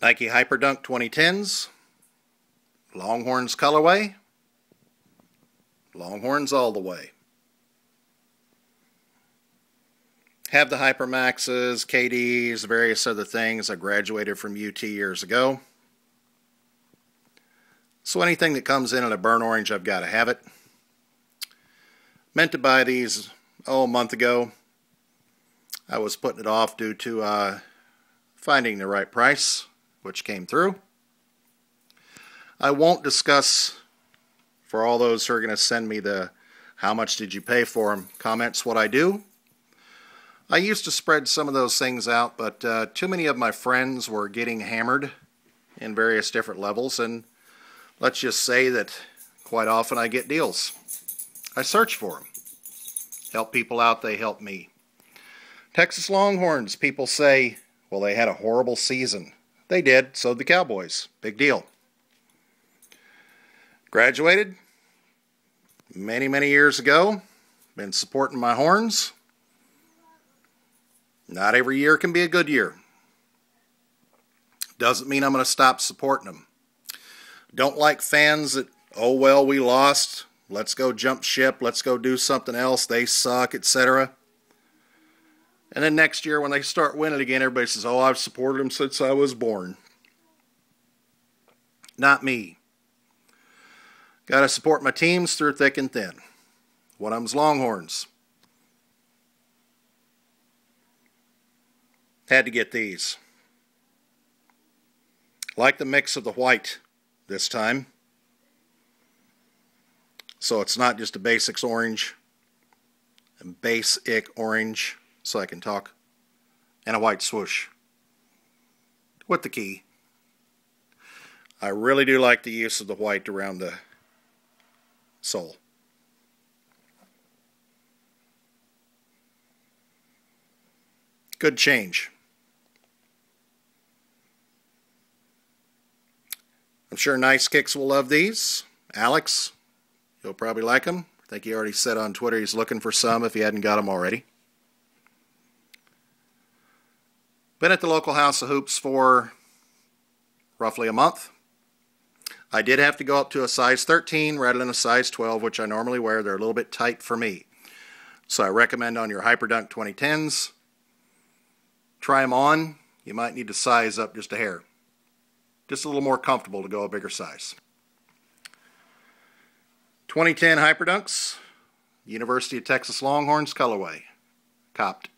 Nike Hyperdunk 2010s, Longhorns colorway, Longhorns all the way. Have the Hypermaxes, KDs, various other things. I graduated from UT years ago. So anything that comes in in a burnt orange, I've got to have it. Meant to buy these, oh, a month ago. I was putting it off due to uh, finding the right price, which came through. I won't discuss for all those who are going to send me the how much did you pay for them comments what I do. I used to spread some of those things out, but uh, too many of my friends were getting hammered in various different levels, and let's just say that quite often I get deals. I search for them. Help people out, they help me. Texas Longhorns, people say, well, they had a horrible season. They did, so the Cowboys. Big deal. Graduated many, many years ago. Been supporting my horns. Not every year can be a good year. Doesn't mean I'm going to stop supporting them. Don't like fans that, oh, well, we lost. Let's go jump ship. Let's go do something else. They suck, etc. And then next year, when they start winning again, everybody says, oh, I've supported them since I was born. Not me. Got to support my teams through thick and thin. One of them's Longhorns. Had to get these. Like the mix of the white this time. So it's not just a basics orange, a basic orange, so I can talk, and a white swoosh with the key. I really do like the use of the white around the sole. Good change. I'm sure Nice Kicks will love these. Alex, you'll probably like them. I think he already said on Twitter he's looking for some if he hadn't got them already. Been at the local House of Hoops for roughly a month. I did have to go up to a size 13 rather than a size 12, which I normally wear. They're a little bit tight for me. So I recommend on your Hyperdunk 2010s, try them on. You might need to size up just a hair. Just a little more comfortable to go a bigger size. 2010 Hyperdunks, University of Texas Longhorns colorway. Copped.